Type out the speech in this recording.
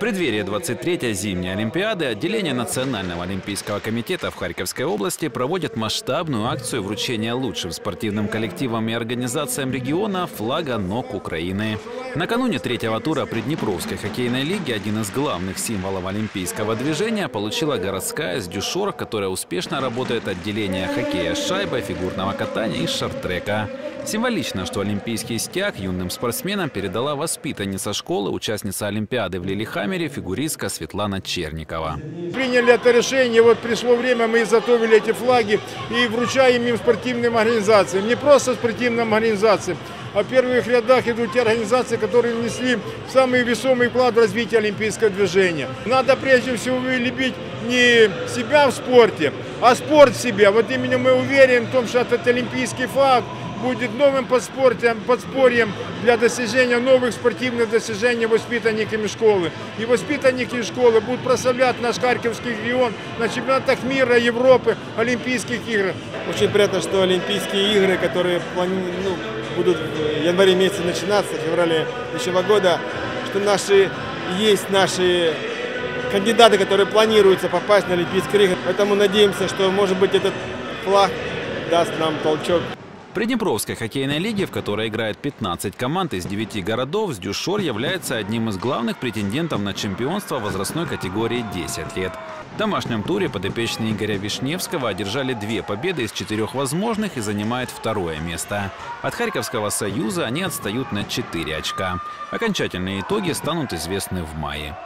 преддверии 23-й зимней Олимпиады отделение Национального олимпийского комитета в Харьковской области проводит масштабную акцию вручения лучшим спортивным коллективам и организациям региона флага ног Украины. Накануне третьего тура Приднепровской хоккейной лиги один из главных символов олимпийского движения получила городская с Дюшор, которая успешно работает отделение хоккея с шайбой, фигурного катания и шарт-трека. Символично, что олимпийский стяг юным спортсменам передала воспитанница школы, участница Олимпиады в Лилихаммере, фигуристка Светлана Черникова. Приняли это решение, вот пришло время, мы изготовили эти флаги и вручаем им спортивным организациям. Не просто спортивным организациям, а в первых рядах идут те организации, которые внесли самый весомый вклад в развитие олимпийского движения. Надо прежде всего любить не себя в спорте, а спорт в себе. Вот именно мы уверены в том, что этот олимпийский флаг будет новым подспорьем, для достижения новых спортивных достижений воспитанниками школы. И воспитанники школы будут прославлять наш Харьковский регион на чемпионатах мира, Европы, Олимпийских играх. Очень приятно, что Олимпийские игры, которые ну, будут в январе месяце начинаться, в феврале следующего года, что наши есть наши кандидаты, которые планируются попасть на Олимпийские игры. Поэтому надеемся, что, может быть, этот флаг даст нам толчок. В Приднепровской хоккейной лиге, в которой играет 15 команд из 9 городов, Сдюшор является одним из главных претендентов на чемпионство возрастной категории 10 лет. В домашнем туре подопечные Игоря Вишневского одержали две победы из четырех возможных и занимают второе место. От Харьковского союза они отстают на 4 очка. Окончательные итоги станут известны в мае.